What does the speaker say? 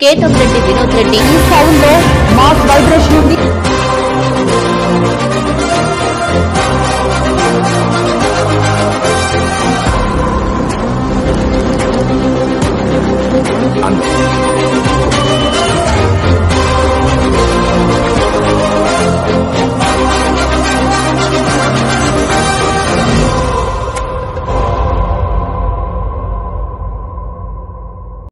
కేతం రెడ్డి వినోద్ రెడ్డి ఈ సౌండ్ లో mass vibration ఉంది అన్న